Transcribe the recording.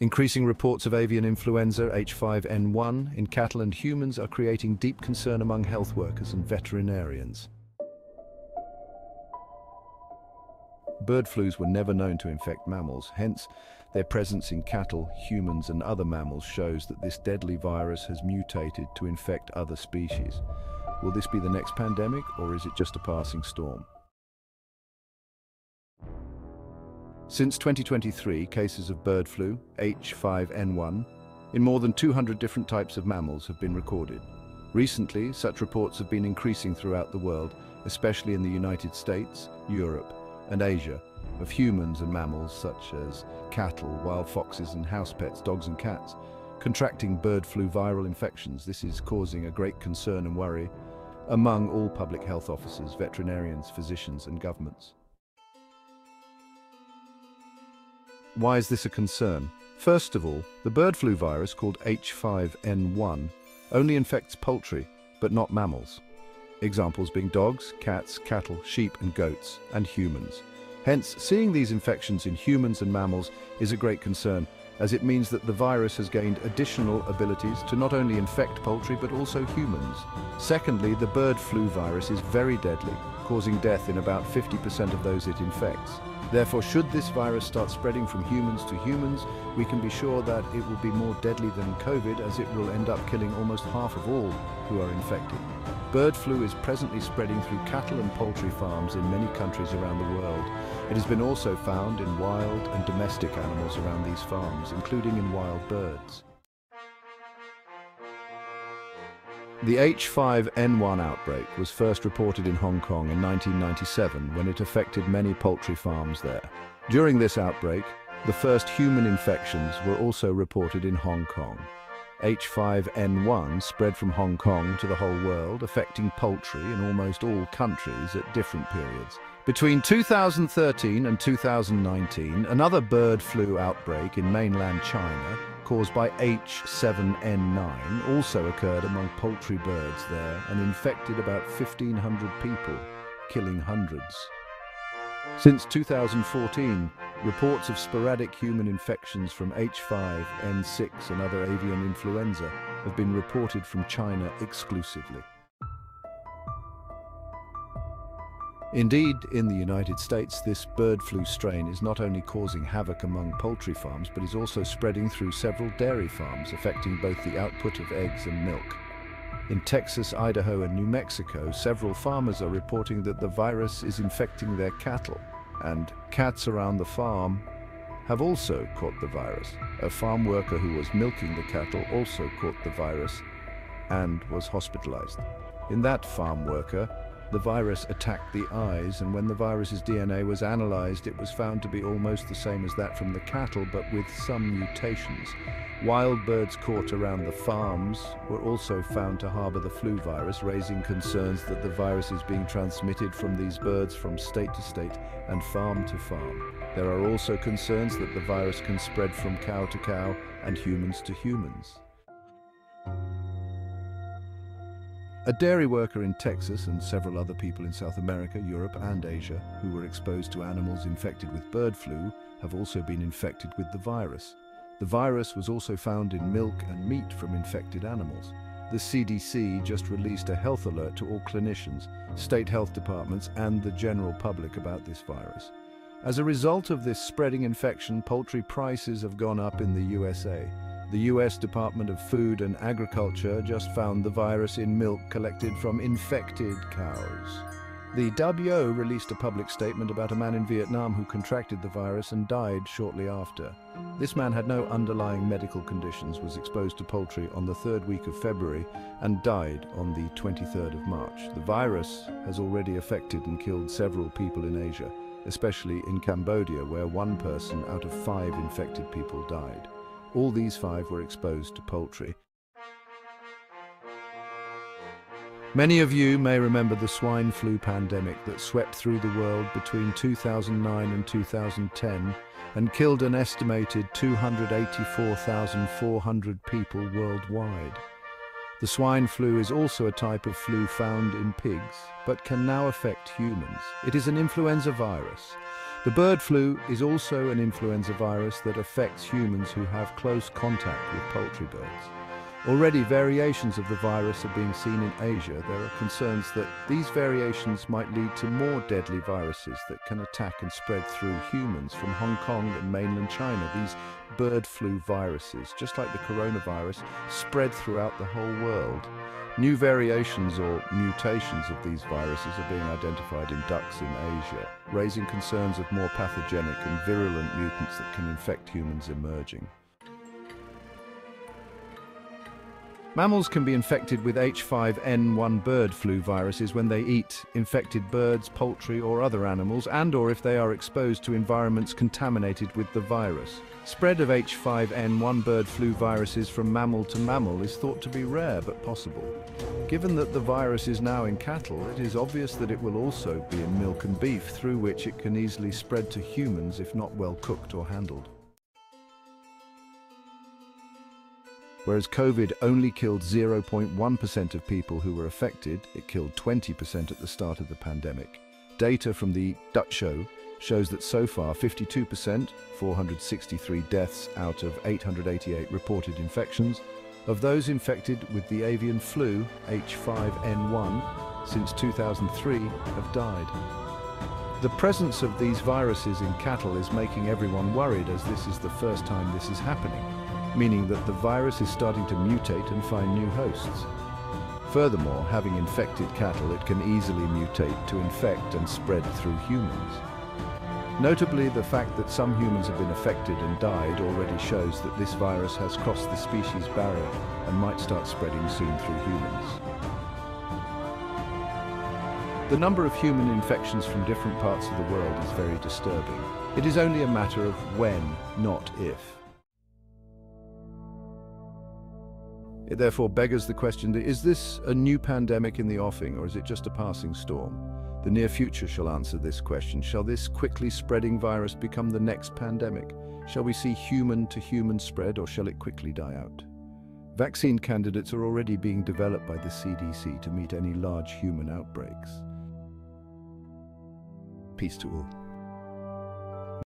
Increasing reports of avian influenza H5N1 in cattle and humans are creating deep concern among health workers and veterinarians. Bird flus were never known to infect mammals, hence their presence in cattle, humans and other mammals shows that this deadly virus has mutated to infect other species. Will this be the next pandemic or is it just a passing storm? Since 2023, cases of bird flu, H5N1, in more than 200 different types of mammals have been recorded. Recently, such reports have been increasing throughout the world, especially in the United States, Europe and Asia, of humans and mammals such as cattle, wild foxes and house pets, dogs and cats, contracting bird flu viral infections. This is causing a great concern and worry among all public health officers, veterinarians, physicians and governments. Why is this a concern? First of all, the bird flu virus called H5N1 only infects poultry, but not mammals. Examples being dogs, cats, cattle, sheep and goats, and humans. Hence, seeing these infections in humans and mammals is a great concern, as it means that the virus has gained additional abilities to not only infect poultry but also humans. Secondly, the bird flu virus is very deadly, causing death in about 50% of those it infects. Therefore, should this virus start spreading from humans to humans, we can be sure that it will be more deadly than COVID as it will end up killing almost half of all who are infected. Bird flu is presently spreading through cattle and poultry farms in many countries around the world. It has been also found in wild and domestic animals around these farms, including in wild birds. The H5N1 outbreak was first reported in Hong Kong in 1997 when it affected many poultry farms there. During this outbreak, the first human infections were also reported in Hong Kong. H5N1 spread from Hong Kong to the whole world, affecting poultry in almost all countries at different periods. Between 2013 and 2019, another bird flu outbreak in mainland China caused by H7N9 also occurred among poultry birds there and infected about 1,500 people, killing hundreds. Since 2014, reports of sporadic human infections from H5N6 and other avian influenza have been reported from China exclusively. Indeed, in the United States, this bird flu strain is not only causing havoc among poultry farms, but is also spreading through several dairy farms, affecting both the output of eggs and milk. In Texas, Idaho and New Mexico, several farmers are reporting that the virus is infecting their cattle, and cats around the farm have also caught the virus. A farm worker who was milking the cattle also caught the virus and was hospitalized. In that farm worker, the virus attacked the eyes, and when the virus's DNA was analyzed, it was found to be almost the same as that from the cattle, but with some mutations. Wild birds caught around the farms were also found to harbor the flu virus, raising concerns that the virus is being transmitted from these birds from state to state and farm to farm. There are also concerns that the virus can spread from cow to cow and humans to humans. A dairy worker in Texas and several other people in South America, Europe and Asia who were exposed to animals infected with bird flu have also been infected with the virus. The virus was also found in milk and meat from infected animals. The CDC just released a health alert to all clinicians, state health departments and the general public about this virus. As a result of this spreading infection, poultry prices have gone up in the USA. The US Department of Food and Agriculture just found the virus in milk collected from infected cows. The WHO released a public statement about a man in Vietnam who contracted the virus and died shortly after. This man had no underlying medical conditions, was exposed to poultry on the third week of February and died on the 23rd of March. The virus has already affected and killed several people in Asia, especially in Cambodia where one person out of five infected people died. All these five were exposed to poultry. Many of you may remember the swine flu pandemic that swept through the world between 2009 and 2010 and killed an estimated 284,400 people worldwide. The swine flu is also a type of flu found in pigs, but can now affect humans. It is an influenza virus The bird flu is also an influenza virus that affects humans who have close contact with poultry birds. Already variations of the virus are being seen in Asia. There are concerns that these variations might lead to more deadly viruses that can attack and spread through humans from Hong Kong and mainland China. These bird flu viruses, just like the coronavirus, spread throughout the whole world. New variations or mutations of these viruses are being identified in ducks in Asia, raising concerns of more pathogenic and virulent mutants that can infect humans emerging. Mammals can be infected with H5N1 bird flu viruses when they eat infected birds, poultry or other animals and or if they are exposed to environments contaminated with the virus. Spread of H5N1 bird flu viruses from mammal to mammal is thought to be rare but possible. Given that the virus is now in cattle, it is obvious that it will also be in milk and beef through which it can easily spread to humans if not well cooked or handled. Whereas COVID only killed 0.1% of people who were affected, it killed 20% at the start of the pandemic. Data from the Dutch show shows that so far 52%, 463 deaths out of 888 reported infections, of those infected with the avian flu H5N1 since 2003 have died. The presence of these viruses in cattle is making everyone worried as this is the first time this is happening meaning that the virus is starting to mutate and find new hosts. Furthermore, having infected cattle, it can easily mutate to infect and spread through humans. Notably, the fact that some humans have been affected and died already shows that this virus has crossed the species barrier and might start spreading soon through humans. The number of human infections from different parts of the world is very disturbing. It is only a matter of when, not if. It therefore beggars the question, is this a new pandemic in the offing or is it just a passing storm? The near future shall answer this question. Shall this quickly spreading virus become the next pandemic? Shall we see human-to-human -human spread or shall it quickly die out? Vaccine candidates are already being developed by the CDC to meet any large human outbreaks. Peace to all.